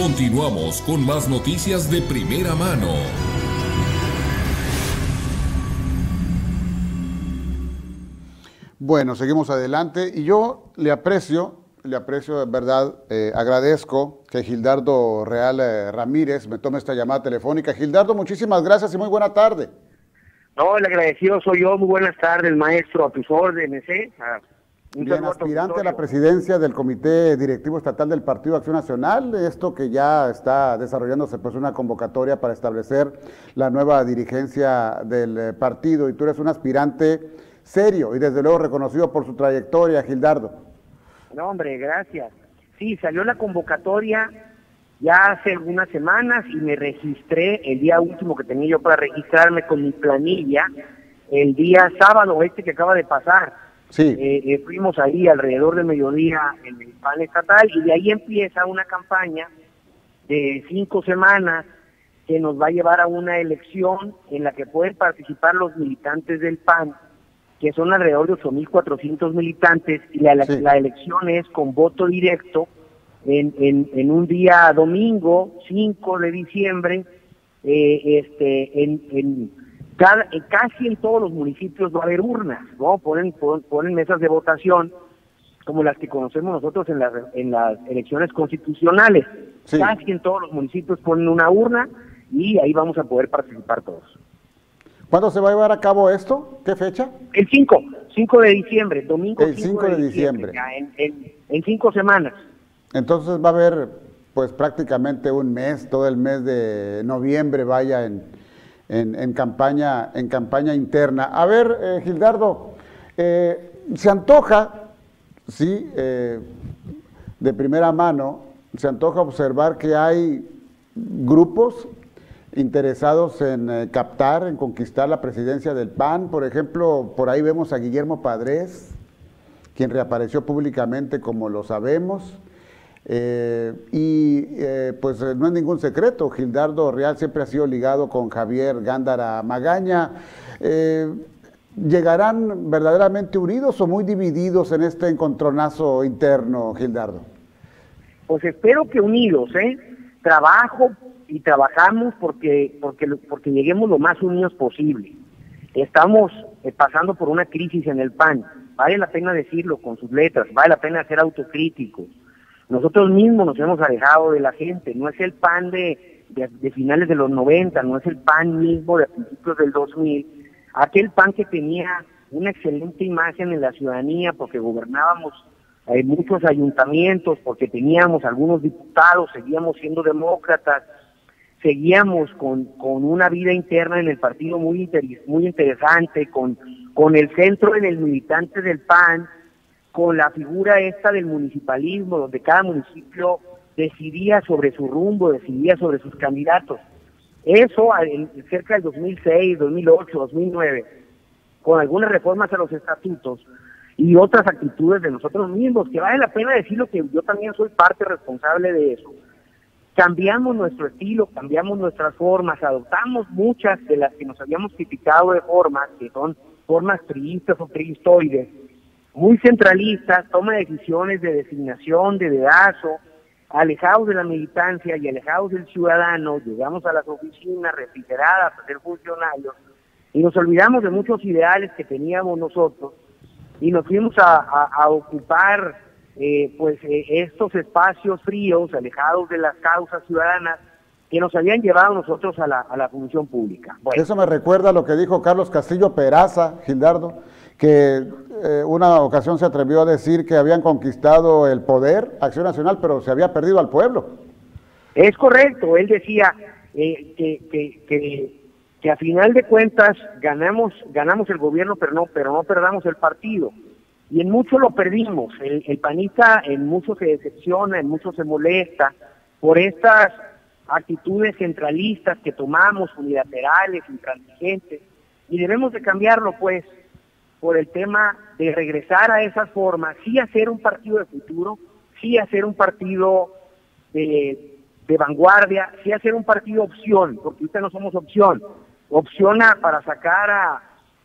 Continuamos con más noticias de primera mano. Bueno, seguimos adelante y yo le aprecio, le aprecio de verdad, eh, agradezco que Gildardo Real eh, Ramírez me tome esta llamada telefónica. Gildardo, muchísimas gracias y muy buena tarde. No, el agradecido soy yo. Muy buenas tardes, maestro, a tus órdenes. ¿eh? Bien, aspirante a la presidencia del Comité Directivo Estatal del Partido Acción Nacional, esto que ya está desarrollándose pues una convocatoria para establecer la nueva dirigencia del eh, partido y tú eres un aspirante serio y desde luego reconocido por su trayectoria, Gildardo. No, hombre, gracias. Sí, salió la convocatoria ya hace algunas semanas y me registré el día último que tenía yo para registrarme con mi planilla, el día sábado este que acaba de pasar Sí. Eh, eh, fuimos ahí alrededor del mediodía en el PAN estatal y de ahí empieza una campaña de cinco semanas que nos va a llevar a una elección en la que pueden participar los militantes del PAN, que son alrededor de 8.400 militantes, y la, la, elección es con voto directo en, en, en un día domingo, 5 de diciembre, eh, este, en, en casi en todos los municipios va a haber urnas, ¿no? Ponen, ponen mesas de votación como las que conocemos nosotros en las, en las elecciones constitucionales. Casi en todos los municipios ponen una urna y ahí vamos a poder participar todos. ¿Cuándo se va a llevar a cabo esto? ¿Qué fecha? El 5, 5 de diciembre, domingo El 5 de, diciembre. en, en cinco semanas. Entonces va a haber pues prácticamente un mes, todo el mes de noviembre vaya en, en, campaña, en campaña interna. A ver, eh, Gildardo, eh, se antoja, sí, eh, de primera mano, se antoja observar que hay grupos interesados en captar, en conquistar la presidencia del PAN. Por ejemplo, por ahí vemos a Guillermo Padres, quien reapareció públicamente como lo sabemos. Eh, y eh, pues eh, no es ningún secreto, Gildardo Real siempre ha sido ligado con Javier Gándara Magaña. ¿Llegarán verdaderamente unidos o muy divididos en este encontronazo interno, Gildardo? Pues espero que unidos, ¿eh? Trabajo y trabajamos porque, porque, porque lleguemos lo más unidos posible. Estamos pasando por una crisis en el PAN, vale la pena decirlo con sus letras, vale la pena ser autocríticos nosotros mismos nos hemos alejado de la gente, no es el pan de, de, finales de los 90, no es el pan mismo de principios del 2000, aquel pan que tenía una excelente imagen en la ciudadanía porque gobernábamos en muchos ayuntamientos, porque teníamos algunos diputados, seguíamos siendo demócratas, seguíamos con, con una vida interna en el partido muy, muy interesante, con, con el centro en el militante del PAN, con la figura esta del municipalismo, donde cada municipio decidía sobre su rumbo, decidía sobre sus candidatos. Eso cerca del 2006, 2008, 2009, con algunas reformas a los estatutos y otras actitudes de nosotros mismos, que vale la pena decirlo que yo también soy parte responsable de eso. Cambiamos nuestro estilo, cambiamos nuestras formas, adoptamos muchas de las que nos habíamos criticado de formas, que son formas triistas o tristoides, muy centralistas, toma decisiones de designación, de dedazo, alejados de la militancia y alejados del ciudadano, llegamos a las oficinas refrigeradas a ser funcionarios y nos olvidamos de muchos ideales que teníamos nosotros y nos fuimos a, ocupar eh, pues eh, estos espacios fríos, alejados de las causas ciudadanas que nos habían llevado nosotros a la, a la función pública. Eso me recuerda a lo que dijo Carlos Castillo Peraza, Gildardo, que eh, una ocasión se atrevió a decir que habían conquistado el poder, Acción Nacional, pero se había perdido al pueblo. Es correcto, él decía eh, que, que, que, a final de cuentas ganamos, ganamos el gobierno, pero no, pero no perdamos el partido. Y en mucho lo perdimos. El, el panista en mucho se decepciona, en mucho se molesta por estas actitudes centralistas que tomamos, unilaterales, intransigentes, y debemos de cambiarlo, pues, por el tema de regresar a esas formas, sí hacer un partido de futuro, sí hacer un partido de, de vanguardia, sí hacer un partido opción, porque ahorita no somos opción, opción para sacar a,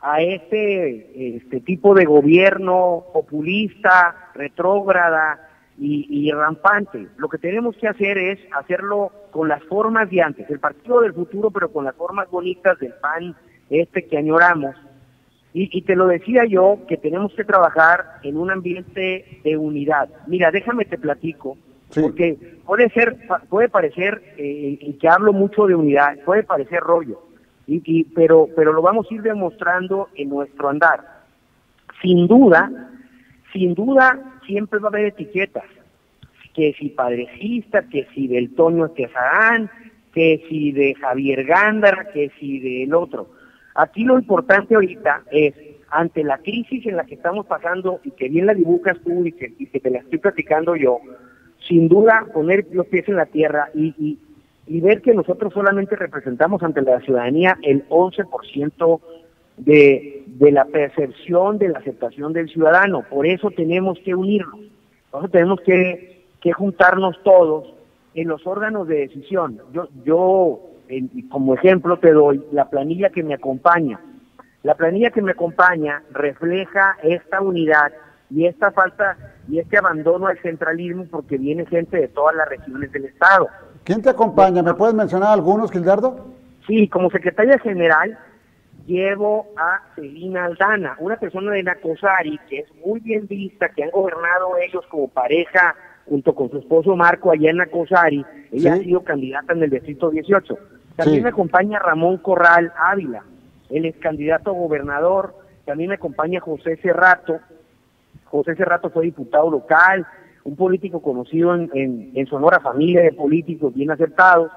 a este, este tipo de gobierno populista, retrógrada, y, rampante. Lo que tenemos que hacer es hacerlo con las formas de antes, el partido del futuro, pero con las formas bonitas del PAN este que añoramos. Y, te lo decía yo, que tenemos que trabajar en un ambiente de unidad. Mira, déjame te platico, porque puede ser, puede parecer eh, que hablo mucho de unidad, puede parecer rollo, y, pero, pero lo vamos a ir demostrando en nuestro andar. Sin duda, sin duda, siempre va a haber etiquetas, que si padrecista, que si del Toño Tezarán, que si de Javier Gándara, que si del otro. Aquí lo importante ahorita es, ante la crisis en la que estamos pasando y que bien la dibujas tú y que, te la estoy platicando yo, sin duda poner los pies en la tierra y, y, ver que nosotros solamente representamos ante la ciudadanía el 11% de, de la percepción de la aceptación del ciudadano. Por eso tenemos que unirnos, por eso tenemos que, que juntarnos todos en los órganos de decisión. Yo, yo como ejemplo te doy la planilla que me acompaña. La planilla que me acompaña refleja esta unidad y esta falta y este abandono al centralismo porque viene gente de todas las regiones del Estado. ¿Quién te acompaña? ¿Me puedes mencionar algunos, Gildardo? Sí, como secretaria general llevo a Celina Aldana, una persona de Nacosari que es muy bien vista, que han gobernado ellos como pareja junto con su esposo Marco allá en Nacosari. Ella ha sido candidata en el distrito 18. También me acompaña Ramón Corral Ávila, él es candidato a gobernador. También me acompaña José Cerrato. José Cerrato fue diputado local, un político conocido en, en, en Sonora, familia de políticos bien aceptados.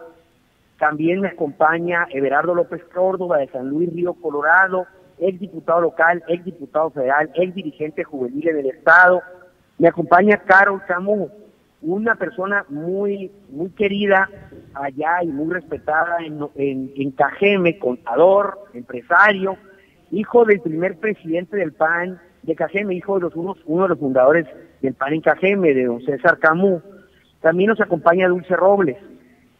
También me acompaña Everardo López Córdoba de San Luis Río Colorado, ex diputado local, ex diputado federal, ex dirigente juvenil del Estado. Me acompaña Carol Camus, una persona muy muy querida allá y muy respetada en, Cajeme, contador, empresario, hijo del primer presidente del PAN de Cajeme, hijo de los unos, uno de los fundadores del PAN en Cajeme, de don César Camus. También nos acompaña Dulce Robles,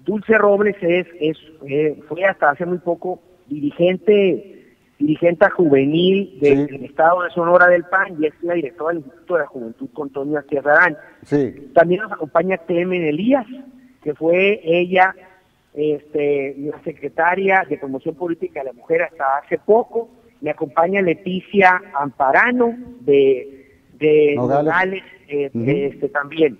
Dulce Robles es, es eh, fue hasta hace muy poco dirigente dirigente juvenil del Estado de Sonora del PAN y es la directora del Instituto de la Juventud con Toño Sí. También nos acompaña Clemen Elías, que fue ella este, la secretaria de Promoción Política de la Mujer hasta hace poco. Me acompaña Leticia Amparano de, de Nogales, este, este, también.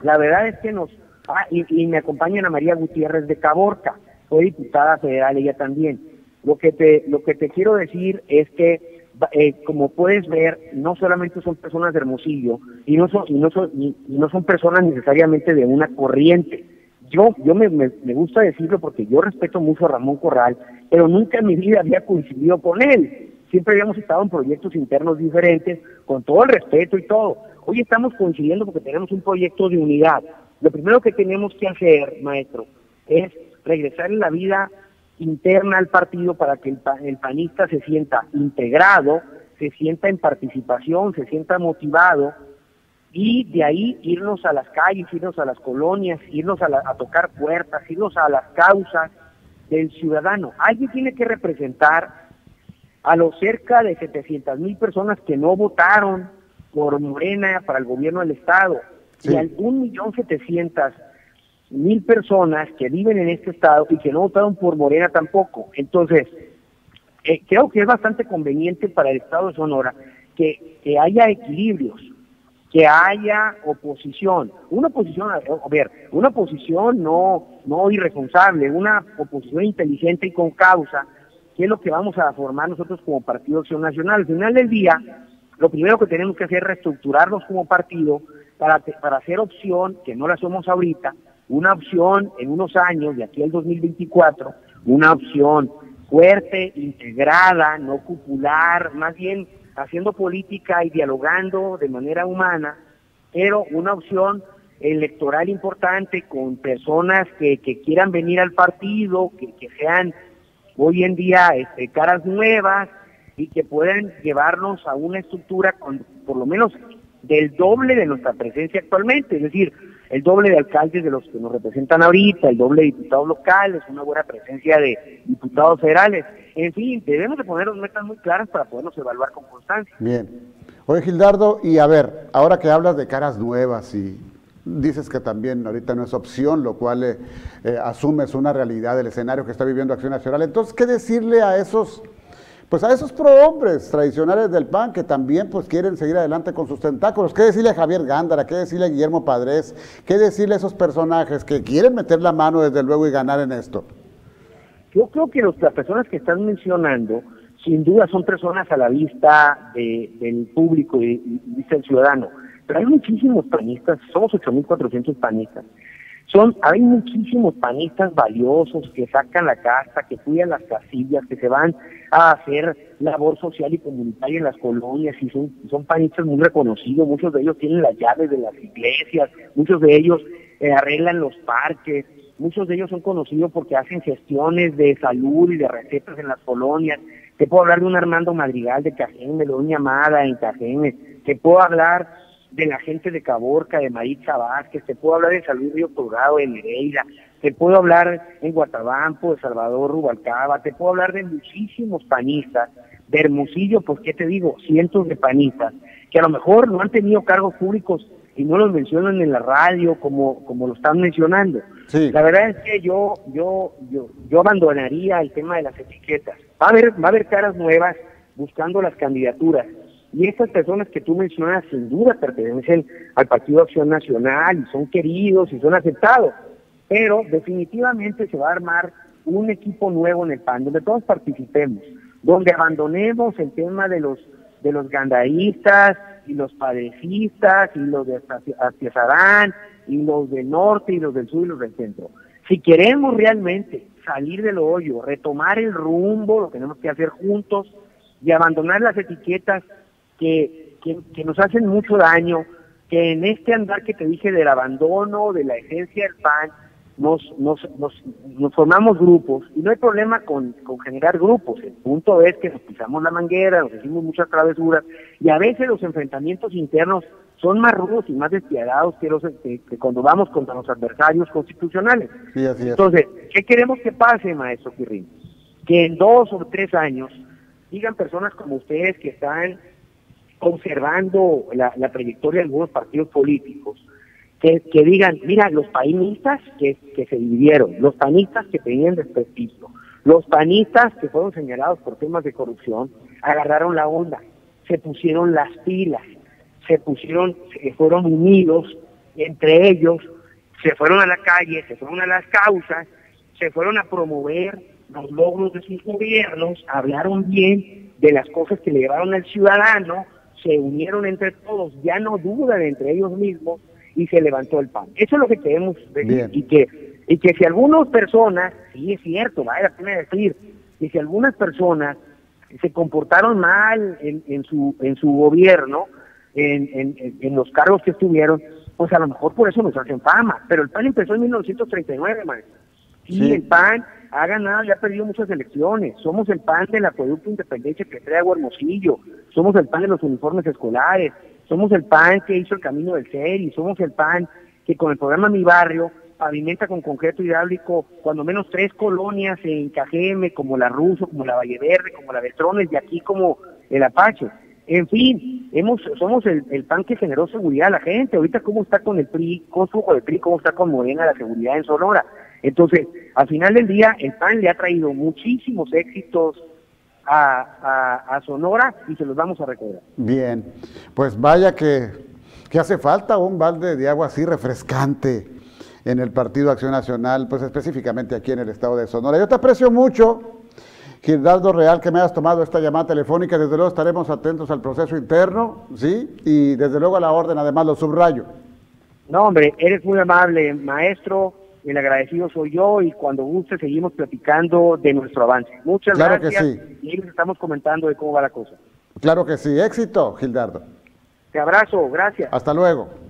La verdad es que nos Ah, y, me acompaña Ana María Gutiérrez de Caborca, fue diputada federal ella también. Lo que te, lo que te quiero decir es que, eh, como puedes ver, no solamente son personas de Hermosillo y no son, y no son, no son personas necesariamente de una corriente. Yo, yo me, gusta decirlo porque yo respeto mucho a Ramón Corral, pero nunca en mi vida había coincidido con él. Siempre habíamos estado en proyectos internos diferentes, con todo el respeto y todo. Hoy estamos coincidiendo porque tenemos un proyecto de unidad. Lo primero que tenemos que hacer, maestro, es regresar en la vida interna al partido para que el, panista se sienta integrado, se sienta en participación, se sienta motivado y de ahí irnos a las calles, irnos a las colonias, irnos a, a tocar puertas, irnos a las causas del ciudadano. Alguien tiene que representar a los cerca de 700 mil personas que no votaron por Morena para el gobierno del Estado y al un millón setecientas mil personas que viven en este estado y que no votaron por Morena tampoco. Entonces, eh, creo que es bastante conveniente para el estado de Sonora que, que haya equilibrios, que haya oposición, una oposición, a ver, una oposición no, no irresponsable, una oposición inteligente y con causa, que es lo que vamos a formar nosotros como Partido Acción Nacional. Al final del día, lo primero que tenemos que hacer es reestructurarnos como partido para, para hacer opción, que no la somos ahorita, una opción en unos años, de aquí al 2024, una opción fuerte, integrada, no popular, más bien haciendo política y dialogando de manera humana, pero una opción electoral importante con personas que, que quieran venir al partido, que, que sean hoy en día este, caras nuevas y que puedan llevarnos a una estructura con por lo menos del doble de nuestra presencia actualmente, es decir, el doble de alcaldes de los que nos representan ahorita, el doble de diputados locales, una buena presencia de diputados federales. En fin, debemos de poner metas muy claras para podernos evaluar con constancia. Bien. Oye, Gildardo, y a ver, ahora que hablas de caras nuevas y dices que también ahorita no es opción, lo cual eh, eh, asumes una realidad del escenario que está viviendo Acción Nacional, entonces, ¿qué decirle a esos, pues a esos prohombres tradicionales del PAN que también pues quieren seguir adelante con sus tentáculos? ¿Qué decirle a Javier Gándara? ¿Qué decirle a Guillermo Padres? ¿Qué decirle a esos personajes que quieren meter la mano desde luego y ganar en esto? Yo creo que las personas que están mencionando sin duda son personas a la vista del público y, vista del ciudadano. Pero hay muchísimos panistas, somos 8.400 panistas. Son, hay muchísimos panistas valiosos que sacan la casa, que cuidan las casillas, que se van a hacer labor social y comunitaria en las colonias y son, son panistas muy reconocidos. Muchos de ellos tienen las llaves de las iglesias, muchos de ellos eh, arreglan los parques, muchos de ellos son conocidos porque hacen gestiones de salud y de recetas en las colonias. Te puedo hablar de un Armando Madrigal de Cajén, de Doña Amada en Cajén. Te puedo hablar de la gente de Caborca, de Maritza Vázquez. Te puedo hablar de Salud Río Colorado, de Nereida. Te puedo hablar en Guatabampo, de Salvador Rubalcaba. Te puedo hablar de muchísimos panistas. De Hermosillo, pues, ¿qué te digo? Cientos de panistas que a lo mejor no han tenido cargos públicos y no los mencionan en la radio como, como lo están mencionando. La verdad es que yo, yo, yo, yo abandonaría el tema de las etiquetas. Va a haber, va a haber caras nuevas buscando las candidaturas. Y estas personas que tú mencionas sin duda pertenecen al Partido Acción Nacional y son queridos y son aceptados. Pero definitivamente se va a armar un equipo nuevo en el PAN, donde todos participemos, donde abandonemos el tema de los de los gandaístas y los padecistas y los de Astiazarán y los del norte y los del sur y los del centro. Si queremos realmente salir del hoyo, retomar el rumbo, lo tenemos que hacer juntos y abandonar las etiquetas que, que, nos hacen mucho daño, que en este andar que te dije del abandono, de la esencia del pan, nos, nos, nos, formamos grupos y no hay problema con, con, generar grupos. El punto es que nos pisamos la manguera, nos hicimos muchas travesuras y a veces los enfrentamientos internos son más rudos y más despiadados que, los, que, cuando vamos contra los adversarios constitucionales. Entonces, ¿qué queremos que pase, maestro Quirrín? Que en dos o tres años digan personas como ustedes que están observando la, trayectoria de algunos partidos políticos, que, digan, mira, los panistas que, que se dividieron, los panistas que tenían desprestigio, los panistas que fueron señalados por temas de corrupción, agarraron la onda, se pusieron las pilas, se pusieron, se fueron unidos entre ellos, se fueron a la calle, se fueron a las causas, se fueron a promover los logros de sus gobiernos, hablaron bien de las cosas que le llevaron al ciudadano, se unieron entre todos, ya no dudan entre ellos mismos y se levantó el pan. Eso es lo que queremos decir y que y que si algunas personas, sí es cierto, vale la pena decir, que si algunas personas se comportaron mal en, en su en su gobierno, en, en, en, los cargos que estuvieron, pues a lo mejor por eso nos hacen fama. Pero el PAN empezó en 1939, maestro. Y el PAN ha ganado y ha perdido muchas elecciones. Somos el PAN del acueducto Independencia que trae Hermosillo. Somos el PAN de los uniformes escolares. Somos el PAN que hizo el camino del ser y somos el PAN que con el programa Mi Barrio pavimenta con concreto hidráulico cuando menos tres colonias en Cajeme, como la Ruso, como la Valle Verde, como la Beltrones y aquí como el Apache. En fin, hemos, somos el, el PAN que generó seguridad a la gente. Ahorita cómo está con el PRI, con su de PRI, cómo está con Morena la seguridad en Sonora. Entonces, al final del día, el PAN le ha traído muchísimos éxitos a, Sonora y se los vamos a recordar. Bien, pues vaya que, que hace falta un balde de agua así refrescante en el Partido Acción Nacional, pues específicamente aquí en el estado de Sonora. Yo te aprecio mucho, Gildardo Real, que me hayas tomado esta llamada telefónica. Desde luego estaremos atentos al proceso interno, ¿sí? Y desde luego a la orden, además lo subrayo. No, hombre, eres muy amable, maestro el agradecido soy yo y cuando guste seguimos platicando de nuestro avance. Muchas claro gracias. Que sí. Y les estamos comentando de cómo va la cosa. Claro que sí. Éxito, Gildardo. Te abrazo, gracias. Hasta luego.